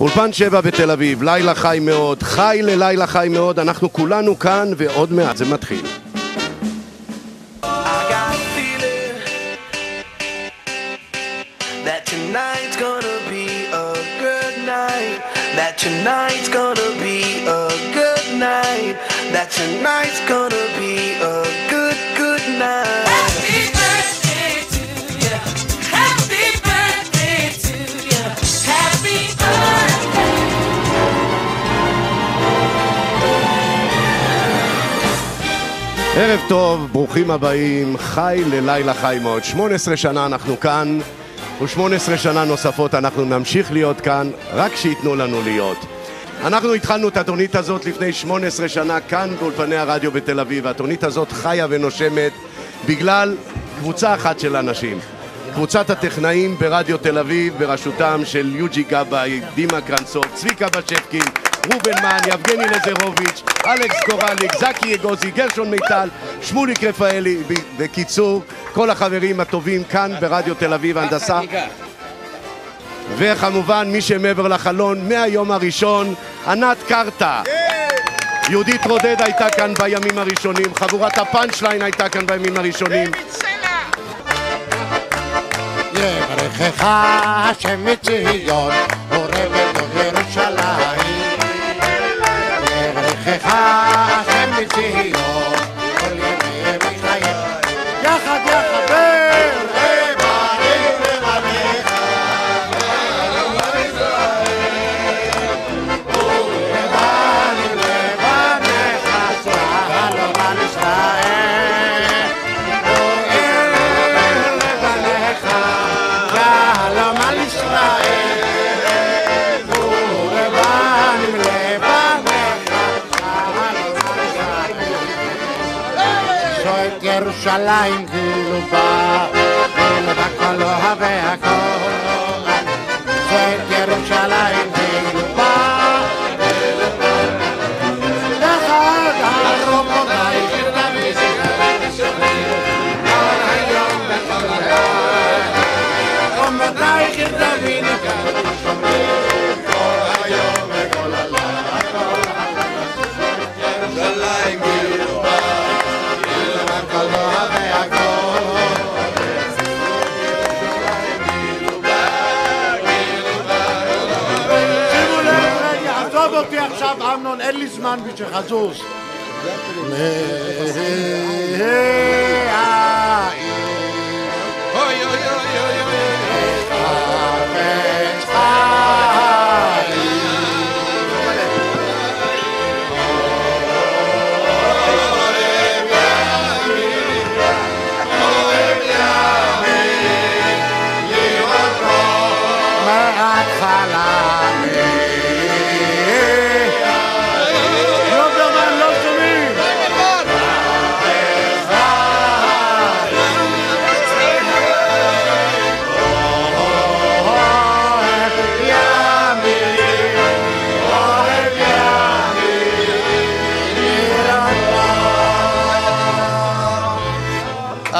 אולפן שבע בתל אביב, לילה חי מאוד, חי ללילה חי מאוד, אנחנו כולנו כאן ועוד מעט זה מתחיל. That tonight's gonna be a good night. That tonight's gonna be a good, good night. ערב טוב, ברוכים הבאים, חי ללילה חי מאוד. 18 שנה אנחנו כאן, ו-18 שנה נוספות אנחנו נמשיך להיות כאן, רק שייתנו לנו להיות. אנחנו התחלנו את התוכנית הזאת לפני 18 שנה כאן באולפני הרדיו בתל אביב, והתוכנית הזאת חיה ונושמת בגלל קבוצה אחת של אנשים. קבוצת הטכנאים ברדיו תל אביב בראשותם של יוג'י גבאי, דימה קרנצוב, צביקה בשפקין, רובן מן, יבגני לזרוביץ', אלכס קורליק, זקי אגוזי, גרשון מיטל, שמוליק רפאלי, בקיצור, כל החברים הטובים כאן ברדיו תל אביב הנדסה. וכמובן מי שמעבר לחלון מהיום הראשון, ענת קרתא. יהודית רודד הייתה כאן בימים הראשונים, חבורת הפאנצ' ליין הייתה כאן בימים הראשונים. יברכך השם מציון, ורבנו ירושלים. יברכך ירושלים כאילו בא, ולבא כל אוהבי הכל. שואלת ירושלים אמנון, אין לי זמן בשביל חזוז. מההתחלה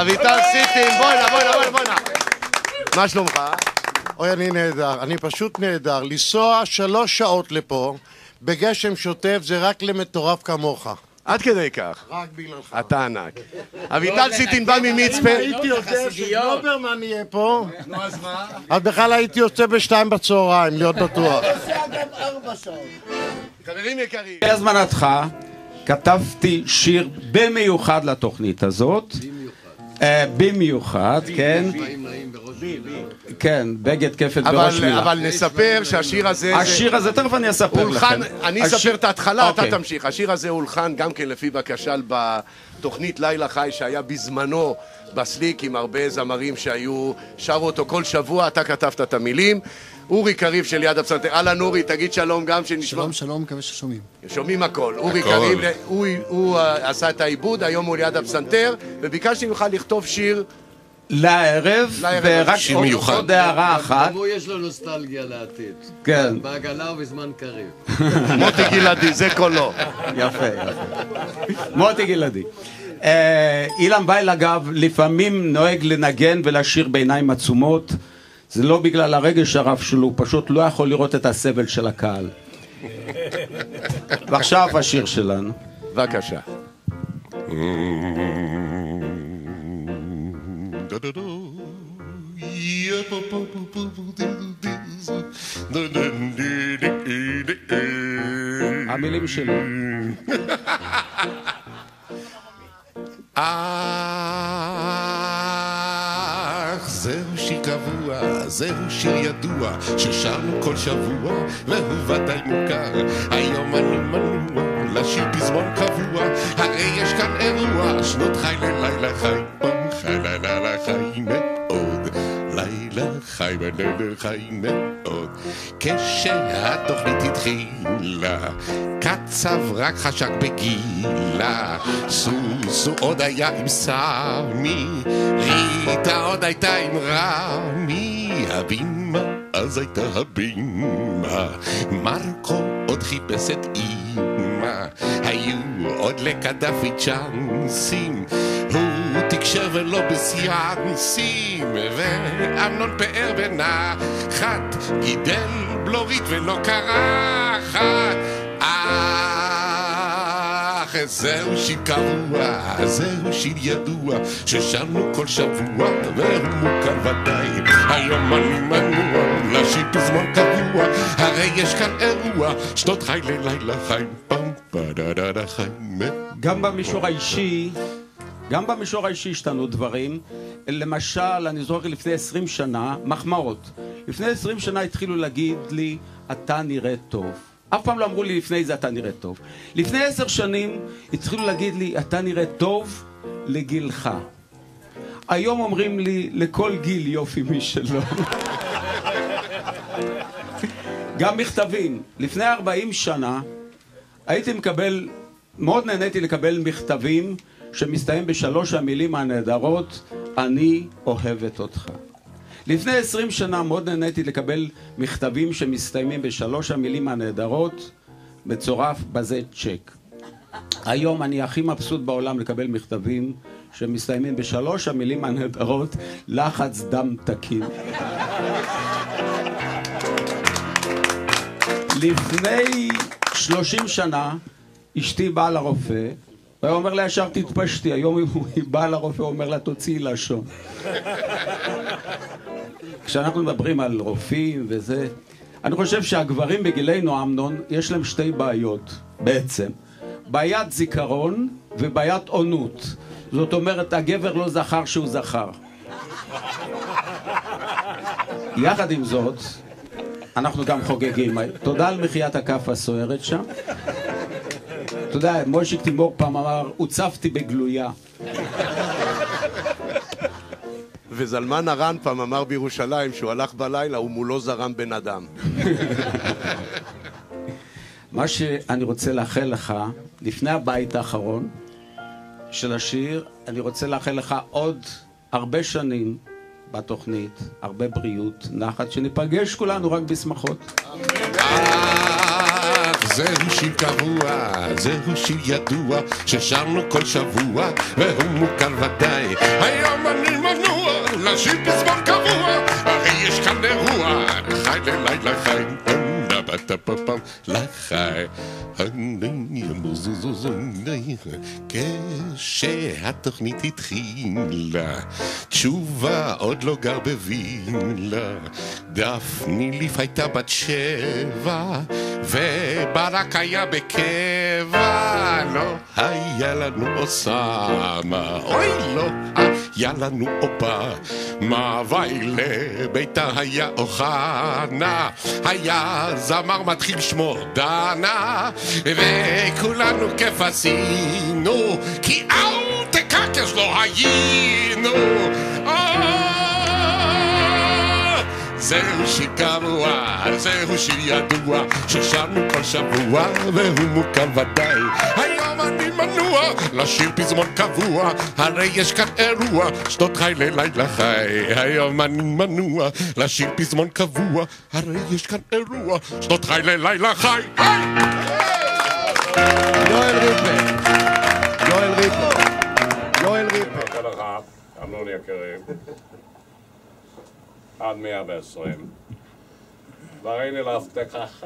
אביטל סיטין, בואנה, בואנה, בואנה, בואנה. מה שלומך? אוי, אני נהדר, אני פשוט נהדר. לנסוע שלוש שעות לפה בגשם שוטף זה רק למטורף כמוך. עד כדי כך. רק בגללך. אתה ענק. אביטל סיטין בא ממצפה. הייתי יודע שגלוברמן יהיה פה, אז בכלל הייתי יוצא בשתיים בצהריים, להיות בטוח. חברים יקרים. בהזמנתך כתבתי שיר במיוחד לתוכנית הזאת. אה, במיוחד, כן. כן, בגד כפל בראש אבל מילה. אבל נספר שהשיר הזה... זה- השיר הזה, תכף אני אספר לכם. אני אספר את ההתחלה, אתה אוקיי. תמשיך. השיר הזה הולחן גם כן לפי בקשה בתוכנית לילה חי שהיה בזמנו בסליק עם הרבה זמרים שהיו, שרו אותו כל שבוע, אתה כתבת את המילים. אורי קריב של יד הפסנתר, אהלן אורי, תגיד שלום גם שנשמע. שלום, שלום, מקווה ששומעים. שומעים הכל. אורי קריב, הוא, הוא אה, עשה את העיבוד, היום הוא ליד הפסנתר, וביקשתי ממך לכתוב שיר לערב, ורק שיר מיוחד. עוד הערה אחת. גם הוא יש לו נוסטלגיה לעתיד. כן. בעגלה ובזמן קריב. מוטי גלעדי, זה קולו. יפה, יפה. מוטי גלעדי. אה, אילן וייל אגב לפעמים נוהג לנגן ולשיר בעיניים עצומות. זה לא בגלל הרגש הרב שלו, הוא פשוט לא יכול לראות את הסבל של הקהל. ועכשיו השיר שלנו. בבקשה. המילים שלי. זהו שיר ידוע, ששרנו כל שבוע, והוא ודאי מוכר. היום אני מנוע לשיר פזמון קבוע, הרי יש כאן אירוע, שנות חי ללילה חי, חי לילה חי מאוד. לילה חי בלילה חי מאוד. כשהתוכנית התחילה, קצב רק חשק בגילה. סוסו עוד היה עם סמי, ריטה עוד הייתה עם רמי. הבימה אז הייתה הבימה, מרקו עוד חיפש את אימא. היו עוד לקדאפי צ'אנסים, הוא תקשר ולא בסיאנסים, ואמנון פאר בנחת, גידל בלורית ולא קרחת. אך זהו שיר קבוע, זהו שיר ידוע, ששרנו כל שבוע, והוא מוכר ודאי. היום אני מנוע, לשיר פזמון קבוע, הרי יש כאן אירוע, שנות חי ללילה חי, פם פדדדה חי גם במישור האישי, גם במישור האישי השתנו דברים. למשל, אני זוכר לפני 20 שנה, מחמאות. לפני 20 שנה התחילו להגיד לי, אתה נראה טוב. אף פעם לא אמרו לי לפני זה אתה נראה טוב. לפני עשר שנים התחילו להגיד לי, אתה נראה טוב לגילך. היום אומרים לי, לכל גיל יופי משלו. גם מכתבים. לפני 40 שנה הייתי מקבל, מאוד נהניתי לקבל מכתבים שמסתיים בשלוש המילים הנהדרות, אני אוהבת אותך. לפני עשרים שנה מאוד נהניתי לקבל מכתבים שמסתיימים בשלוש המילים הנהדרות, מצורף בזה צ'ק. היום אני הכי מבסוט בעולם לקבל מכתבים שמסתיימים בשלוש המילים הנהדרות, לחץ דם תקין. לפני שלושים שנה אשתי באה לרופא, הוא היה אומר לה ישר תתפשטי, היום היא- באה לרופא, הוא אומר לה תוציאי לשון. כשאנחנו מדברים על רופאים וזה, אני חושב שהגברים בגילנו, אמנון, יש להם שתי בעיות בעצם. בעיית זיכרון ובעיית עונות. זאת אומרת, הגבר לא זכר שהוא זכר. יחד עם זאת, אנחנו גם חוגגים. תודה על מחיית הכף הסוערת שם. אתה יודע, מוישיק תימור פעם אמר, הוצפתי בגלויה. וזלמן ארן פעם אמר בירושלים שהוא הלך בלילה ומולו זרם בן אדם. מה שאני רוצה לאחל לך, לפני הבית האחרון של השיר, אני רוצה לאחל לך עוד הרבה שנים בתוכנית, הרבה בריאות, נחת, שניפגש כולנו רק בשמחות. אך זהו שיר קבוע, זהו שיר ידוע, ששרנו כל שבוע, והוא מוכר ודאי. היום אני לשיר פזמון קבוע, הרי יש כאן אירוע, חי ללילה חי. פם לחי, כשהתוכנית התחילה, תשובה עוד לא גר בווילה, דפני ליף הייתה בת שבע, וברק היה בקבע, לא היה לנו אוסאמה, אוי לא היה לנו אובמה, ולביתה היה אוחנה, היה זמר מתחיל שמו דנה, וכולנו כיף עשינו, כי אל תקקש לא היינו. אה, זהו שיר קבוע, זהו שיר ידוע, ששרנו כל שבוע, והוא מוכר ודאי. היום אני מנוע, לשיר פזמון קבוע, הרי יש כאן אירוע, שנות חי ללילה חי. היום אני מנוע, לשיר פזמון קבוע, הרי יש כאן אירוע, שנות חי ללילה חי. יואל ריפר. יואל ריפר. יואל ריפר. לך, אמנון יקירי. עד 120. והריני להבטחך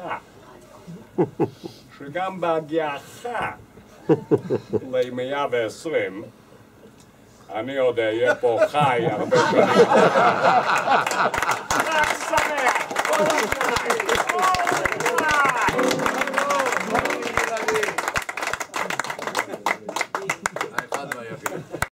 שגם בהגיעך ל-120 אני עוד אהיה פה חי הרבה שנים.